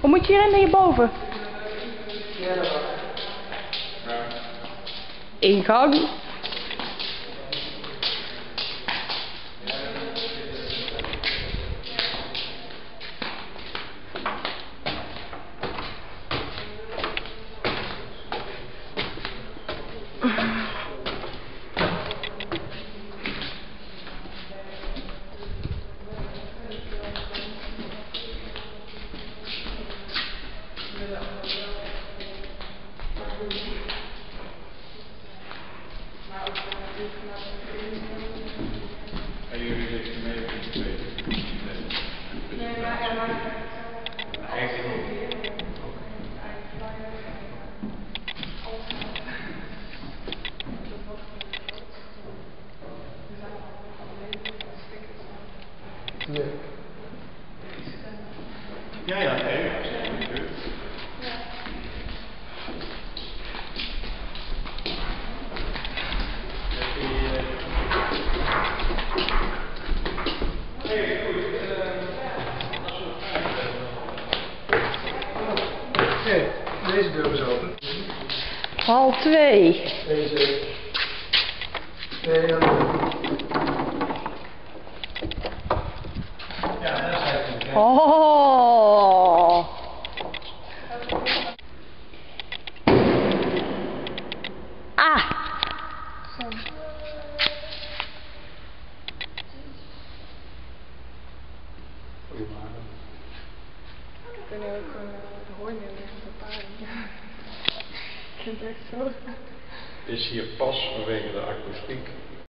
Hoe moet je hierin naar hierboven? Ingang. En jullie liggen mee op die twee. Nee, maar er waren Eigenlijk ook. Ja, ja, nee, ja, deze deur is open. Hal 2. Deze. Gewoon de hoorn liggen op paarden. Ik vind het echt zo. Is hier pas vanwege de akoestiek